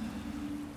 何?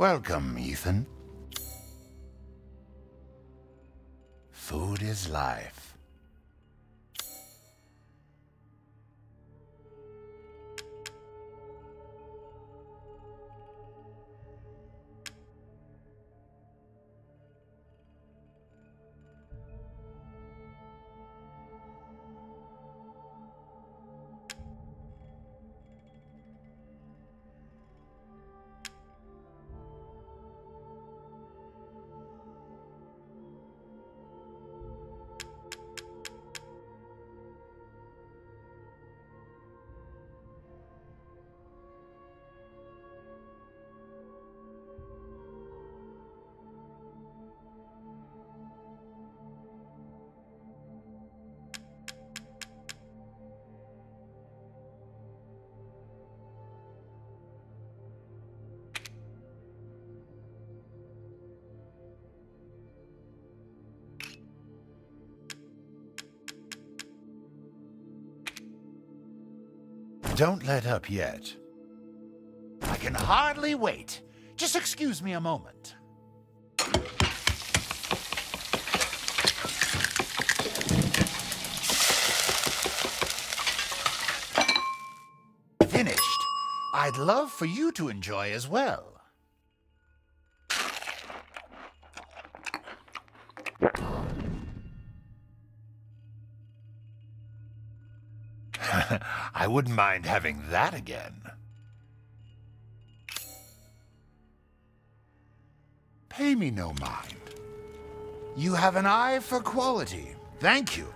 Welcome, Ethan. Food is life. Don't let up yet. I can hardly wait. Just excuse me a moment. Finished. I'd love for you to enjoy as well. I wouldn't mind having that again. Pay me no mind. You have an eye for quality. Thank you.